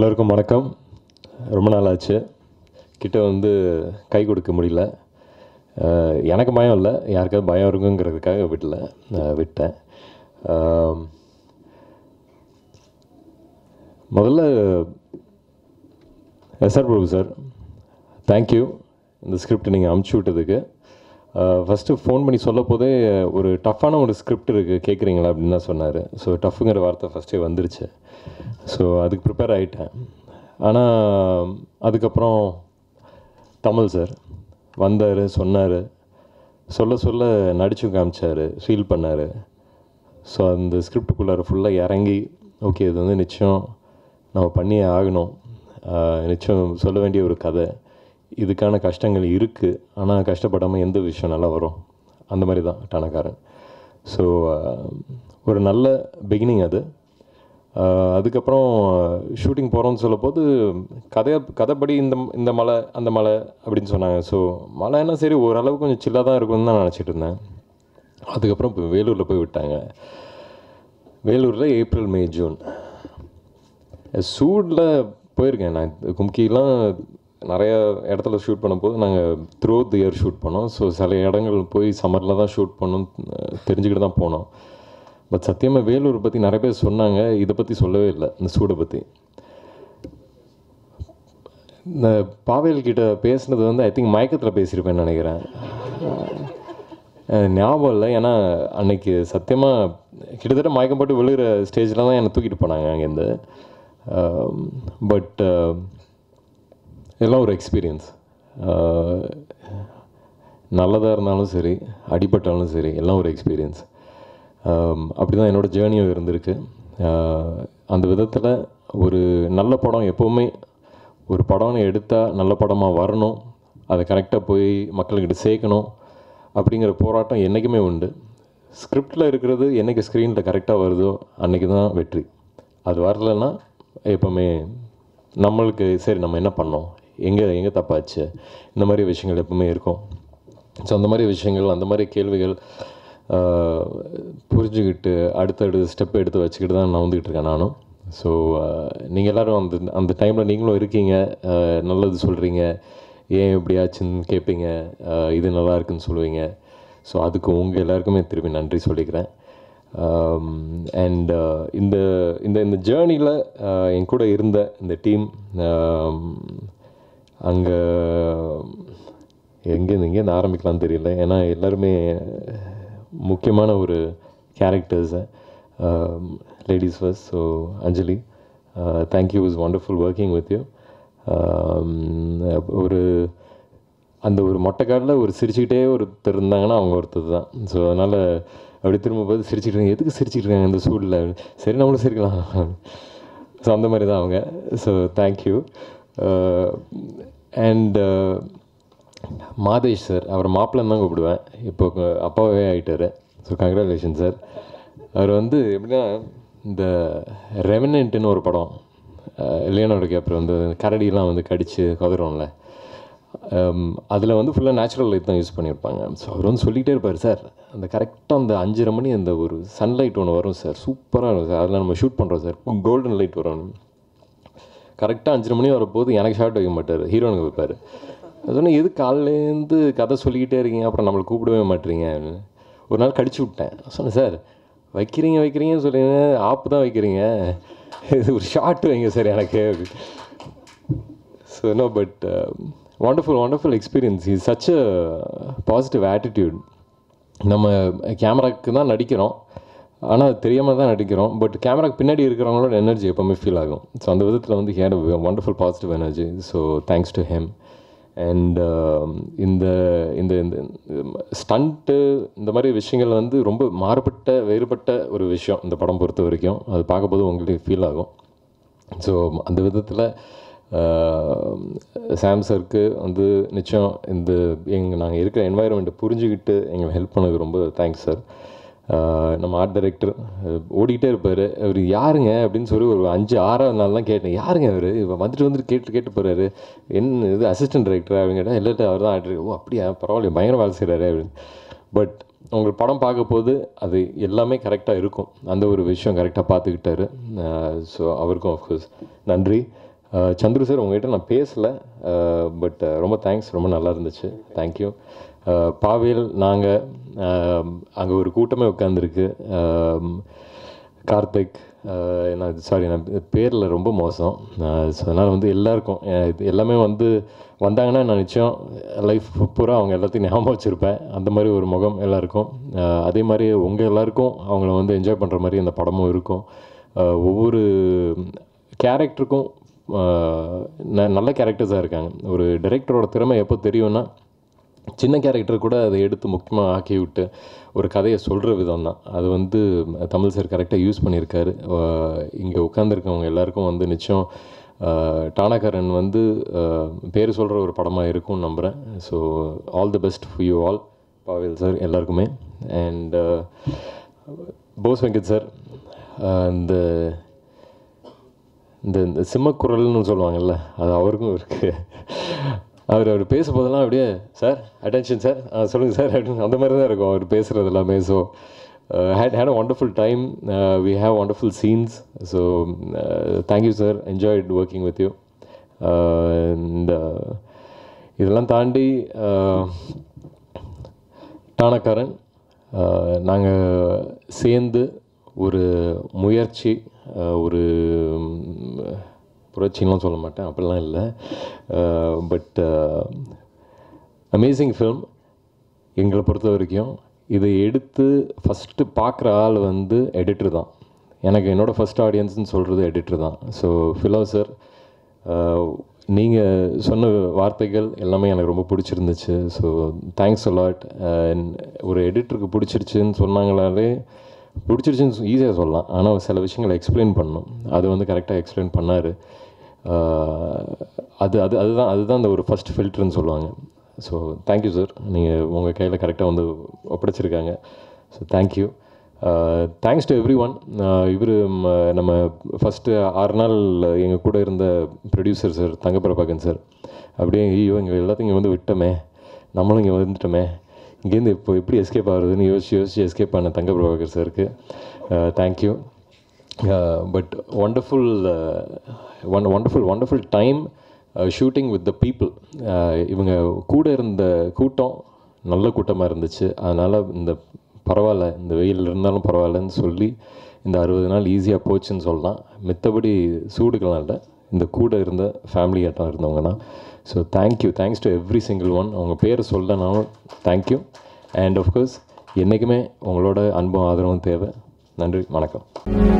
எல்லோருக்கும் வணக்கம். ரொம்ப நாள் ஆச்சு கிட்ட வந்து கை கொடுக்க முடியல. எனக்கு பயம் இல்லை. யாருக்காவது பயம் இருக்குங்கிறதுக்காக விடல. விட்டேன். முதல்ல SR Prabhu sir thank you இந்த ஸ்கிரிப்ட் நீங்கள் அமுச்சு விட்டதுக்கு ஃபஸ்ட்டு ஃபோன் பண்ணி சொல்ல போதே ஒரு டஃப்பான ஒரு ஸ்கிரிப்ட் இருக்குது கேட்குறீங்களா அப்படின்னு தான் சொன்னார். ஸோ டஃப்புங்கிற வார்த்தை ஃபஸ்ட்டே வந்துருச்சு. ஸோ அதுக்கு ப்ரிப்பேர் ஆகிட்டேன் ஆனால் அதுக்கப்புறம் தமிழ் சார் வந்தார் சொன்னார். சொல்ல சொல்ல நடிச்சும் காமிச்சார் ஃபீல் பண்ணார். ஸோ அந்த ஸ்கிரிப்டுக்குள்ளார ஃபுல்லாக இறங்கி ஓகே இது வந்து நிச்சயம் நம்ம பண்ணியே ஆகணும். நிச்சயம் சொல்ல வேண்டிய ஒரு கதை. இதுக்கான கஷ்டங்கள் இருக்குது ஆனால் கஷ்டப்படாமல் எந்த விஷயம் நல்லா வரும்? அந்த மாதிரி தான் டனக்காரன். ஸோ ஒரு நல்ல பிகினிங் அது. அதுக்கப்புறம் ஷூட்டிங் போகிறோம்னு சொல்லும் போது கதையை கதைப்படி இந்த இந்த மலை அந்த மலை அப்படின்னு சொன்னாங்க. ஸோ மலைன்னா சரி ஓரளவுக்கு கொஞ்சம் சில்லாக தான் இருக்கும்னு தான் நினச்சிட்டு இருந்தேன். அதுக்கப்புறம் இப்போ வேலூரில் போய் விட்டாங்க. வேலூரில் ஏப்ரல் மே ஜூன் சூடில் போயிருக்கேன் நான். கும்கிலாம் நிறைய இடத்துல ஷூட் பண்ணும்போது நாங்கள் த்ரூ தி இயர் ஷூட் பண்ணோம். ஸோ சில இடங்கள் போய் சம்மரில் தான் ஷூட் பண்ணணும் தெரிஞ்சுக்கிட்டு தான் போனோம். பட் சத்தியமாக வேலூர் பற்றி நிறைய பேர் சொன்னாங்க. இதை பற்றி சொல்லவே இல்லை இந்த சூடை பற்றி இந்த பாவேல் கிட்ட வந்து ஐ திங்க் மயக்கத்தில் பேசியிருப்பேன்னு நினைக்கிறேன். ஞாபகம் இல்லை. ஏன்னா அன்னைக்கு சத்தியமாக கிட்டத்தட்ட மயக்கம் போட்டு விழுகிற ஸ்டேஜில் தான் என்னை தூக்கிட்டு போனாங்க அங்கேருந்து. பட் எல்லாம் ஒரு எக்ஸ்பீரியன்ஸ் நல்லதாக இருந்தாலும் சரி அடிபட்டாலும் சரி எல்லாம் ஒரு எக்ஸ்பீரியன்ஸ் அப்படி தான் என்னோடய ஜேர்னியும் இருந்திருக்கு. அந்த விதத்தில் ஒரு நல்ல படம் எப்போவுமே ஒரு படம்னு எடுத்தால் நல்ல படமாக வரணும் அதை கரெக்டாக போய் மக்கள்கிட்ட சேர்க்கணும் அப்படிங்கிற போராட்டம் என்றைக்குமே உண்டு. ஸ்கிரிப்டில் இருக்கிறது என்றைக்கு ஸ்க்ரீனில் கரெக்டாக வருதோ அன்றைக்கி தான் வெற்றி. அது வரலைன்னா எப்போவுமே நம்மளுக்கு சரி நம்ம என்ன பண்ணோம்? எங்கே எங்கே தப்பாச்சு? இந்த மாதிரி விஷயங்கள் எப்பவுமே இருக்கும். ஸோ அந்த மாதிரி விஷயங்கள் அந்த மாதிரி கேள்விகள் புரிஞ்சுக்கிட்டு அடுத்தடுத்த ஸ்டெப் எடுத்து வச்சுக்கிட்டு தான் நான் வந்துக்கிட்டு இருக்கேன் நானும். ஸோ நீங்கள் எல்லோரும் அந்த அந்த டைமில் நீங்களும் இருக்கீங்க. நல்லது சொல்கிறீங்க ஏன் இப்படி ஆச்சுன்னு கேட்பீங்க இது நல்லா இருக்குன்னு சொல்லுவீங்க. ஸோ அதுக்கு உங்கள் எல்லாருக்குமே திருப்பி நன்றி சொல்லிக்கிறேன். அண்ட் இந்த இந்த இந்த ஜேர்னியில் என் கூட இருந்த இந்த டீம் அங்கே எங்கேருந்து எங்கேருந்து ஆரம்பிக்கலாம்னு தெரியல. ஏன்னா எல்லாருமே முக்கியமான ஒரு கேரக்டர்ஸை ladies first so Anjali thank you is wonderful working with you ஒரு அந்த ஒரு மொட்டைக்காடில் ஒரு சிரிச்சுக்கிட்டே ஒருத்தர் இருந்தாங்கன்னா அவங்க ஒருத்தர் தான். ஸோ அதனால் அப்படி திரும்ப போது சிரிச்சுட்டு இருக்காங்க. எதுக்கு சிரிச்சிட்டு இருக்காங்க இந்த சூழலில் சரி நம்மளும் சிரிக்கலாம். ஸோ அந்த மாதிரி தான் அவங்க. So thank you Uh, and uh, Madhesh sir அவர் மாப்பிள்ளன்னு தான் கூப்பிடுவேன். இப்போ அப்பாவே ஆகிட்டார் ஸோ கங்க்ராச்சுலேஷன் சார் அவர் வந்து எப்படின்னா இந்த ரெவனன்ட்டுன்னு ஒரு படம் லியோனோட கேப்பர் வந்து கரடிலாம் வந்து கடித்து கதறோம்ல um, அதில் வந்து ஃபுல்லாக நேச்சுரல் லைட் தான் யூஸ் பண்ணியிருப்பாங்க. ஸோ அவர் வந்து சொல்லிகிட்டே இருப்பார் சார் அந்த கரெக்டாக அந்த அஞ்சரை மணி அந்த ஒரு சன்லைட் ஒன்று வரும் சார் சூப்பராக இருக்கும் சார் அதில் நம்ம ஷூட் பண்ணுறோம் சார் கோல்டன் லைட் வரும். கரெக்டாக அஞ்சரை மணி வரும்போது எனக்கு ஷார்ட் வைக்க மாட்டார். ஹீரோனுக்கு வைப்பார். சொன்னேன் எது காலையிலேருந்து கதை சொல்லிக்கிட்டே இருக்கீங்க? அப்புறம் நம்மளை கூப்பிடவே மாட்டீங்க. அப்படின்னு. ஒரு நாள் கடிச்சு விட்டேன். சொன்னேன் சார் வைக்கிறீங்க வைக்கிறீங்கன்னு சொல்லுங்க ஆப்பு தான் வைக்கிறீங்க. இது ஒரு ஷார்ட் வைங்க சார் எனக்கு. So no but wonderful wonderful experience is such a positive attitude நம்ம கேமராக்கு தான் நடிக்கிறோம். ஆனால் தெரியாமல் தான் நடிக்கிறோம். பட் கேமராக்கு பின்னாடி இருக்கிறவங்களோட எனர்ஜி எப்போவுமே ஃபீல் ஆகும். ஸோ அந்த விதத்தில் வந்து had wonderful positive energy so thanks to him and இந்த இந்த இந்த ஸ்டண்ட்டு இந்த மாதிரி விஷயங்கள் வந்து ரொம்ப மாறுபட்ட வேறுபட்ட ஒரு விஷயம் இந்த படம் பொறுத்த வரைக்கும். அது பார்க்கும்போது உங்களுக்கு ஃபீல் ஆகும். ஸோ அந்த விதத்தில் சாம் uh, சருக்கு வந்து நிச்சயம் இந்த எங்கள் நாங்கள் இருக்கிற என்வாயர்மெண்ட்டை புரிஞ்சுக்கிட்டு எங்களை ஹெல்ப் பண்ணது ரொம்ப தேங்க்ஸ் சார் நம்ம ஆர்ட் டைரக்டர் ஓடிக்கிட்டே இருப்பார். அவர் யாருங்க? அப்படின்னு சொல்லி ஒரு அஞ்சு ஆறாவது நாள்லாம் கேட்டேன். யாருங்க அவர் இப்போ வந்துட்டு வந்துட்டு கேட்டு கேட்டு போகிறாரு என்ன இது அசிஸ்டன்ட் டைரக்டர் அவங்க கேட்டால் எல்லாத்தையும் அவர் தான் ஆர்ட் ஓ அப்படியா? பரவாயில்ல பயங்கர வேலை செய்கிறாரு அப்படின்னு. பட் உங்கள் படம் பார்க்க போது அது எல்லாமே கரெக்டாக இருக்கும். அந்த ஒரு விஷயம் கரெக்டாக பார்த்துக்கிட்டாரு. ஸோ அவருக்கும் ஆஃப்கோர்ஸ் நன்றி. Uh, சந்துரு சார் உங்ககிட்ட நான் பேசலை பட் uh, uh, ரொம்ப தேங்க்ஸ் ரொம்ப நல்லா இருந்துச்சு. தேங்க்யூ பாவேல் நாங்கள் um, அங்கே ஒரு கூட்டமே உட்காந்துருக்கு um, கார்த்திக் நான் சாரி நான் பேரில் ரொம்ப மோசம். ஸோ அதனால் வந்து எல்லாருக்கும் இது எல்லாமே வந்து வந்தாங்கன்னா நான் நிச்சயம் லைஃப் பூரா அவங்க எல்லாத்தையும் ஞாபகம் வச்சுருப்பேன். அந்த மாதிரி ஒரு முகம் எல்லாருக்கும். அதே மாதிரி உங்கள் எல்லாருக்கும் அவங்கள வந்து என்ஜாய் பண்ணுற மாதிரி அந்த படமும் இருக்கும். ஒவ்வொரு um, கேரக்டருக்கும் நல்ல கேரக்டர்ஸாக இருக்காங்க. ஒரு டைரக்டரோட திறமை எப்போ தெரியும்னா சின்ன கேரக்டர் கூட அதை எடுத்து முக்கியமாக ஆக்கி விட்டு ஒரு கதையை சொல்கிற விதம் தான். அது வந்து தமிழ் சார் கரெக்டாக யூஸ் பண்ணியிருக்காரு. இங்கே உட்காந்துருக்கவங்க எல்லாருக்கும் வந்து நிச்சயம் டானாகரன் வந்து பேர் சொல்கிற ஒரு படமாக இருக்கும்னு நம்புகிறேன் so all the best for you all Pavel sir எல்லாருக்குமே. அண்ட் போஸ் வெங்கட் சார் இந்த இந்த இந்த சிம்மக்குரல்னு சொல்லுவாங்கல்ல அது அவருக்கும் இருக்குது அவர் அவர் பேசும்போதெல்லாம் அப்படியே சார் அட்டென்ஷன் சார் சொல்லுங்கள் சார் அப்படின்னு அந்த மாதிரி தான் இருக்கும் அவர் பேசுகிறது எல்லாமே so had had a wonderful time we have wonderful scenes so thank you sir enjoyed working with you இந்த இதெல்லாம் தாண்டி uh, டானக்காரன் uh, நாங்கள் சேர்ந்து ஒரு முயற்சி ஒரு புரட்சின்லாம் சொல்ல மாட்டேன். அப்படிலாம் இல்லை. பட் அமேசிங் ஃபில்ம் எங்களை பொறுத்த வரைக்கும் இதை எடுத்து ஃபஸ்ட்டு பார்க்குற ஆள் வந்து எடிட்டர் தான். எனக்கு என்னோடய ஃபஸ்ட் ஆடியன்ஸ்னு சொல்கிறது எடிட்டர் தான். ஸோ ஃபிலோ சார் நீங்கள் சொன்ன வார்த்தைகள் எல்லாமே எனக்கு ரொம்ப பிடிச்சிருந்துச்சு. ஸோ தேங்க்ஸ் அலாட் ஒரு எடிட்டருக்கு பிடிச்சிருச்சுன்னு சொன்னாங்களாலே பிடிச்சிருச்சுன்னு ஈஸியாக சொல்லலாம். ஆனால் சில விஷயங்களை எக்ஸ்பிளைன் பண்ணணும். அது வந்து கரெக்டாக எக்ஸ்பிளைன் பண்ணார். அது அது அதுதான் அதுதான் அந்த ஒரு ஃபஸ்ட் ஃபில்டர்னு சொல்லுவாங்க. ஸோ தேங்க்யூ சார் நீங்கள் உங்கள் கையில் கரெக்டாக வந்து ஒப்படைச்சிருக்காங்க. So thank you thanks to everyone இவர் நம்ம ஃபஸ்ட்டு ஆறு நாள் எங்கள் கூட இருந்த ப்ரொடியூசர் சார் தங்கப்பிரபாகன் சார் அப்படியே ஐயோ இங்கே எல்லாத்தையும் இங்கே வந்து விட்டோமே. நம்மளும் இங்கே வந்துட்டோமே. இங்கேருந்து இப்போ எப்படி எஸ்கேப் ஆகுறதுன்னு யோசிச்சு யோசிச்சு எஸ்கேப் ஆன தங்கப்பிரபாகர் சாருக்கு thank you but wonderful one wonderful wonderful time shooting with the people இவங்க கூட இருந்த கூட்டம் நல்ல கூட்டமாக இருந்துச்சு. அதனால் இந்த பரவாயில்ல இந்த வெயில் இருந்தாலும் பரவாயில்லன்னு சொல்லி இந்த அறுபது நாள் ஈஸியாக போச்சுன்னு சொல்லலாம். மித்தபடி சூடுகள்லாம் இல்லை. இந்த கூட இருந்த ஃபேமிலி ஆட்டம் இருந்தவங்கன்னா so thank you thanks to every single one அவங்க பேர் சொல்லனாலும் தேங்க்யூ அண்ட் ஆஃப்கோர்ஸ் என்றைக்குமே உங்களோட அன்பும் ஆதரவும் தேவை. நன்றி. வணக்கம்.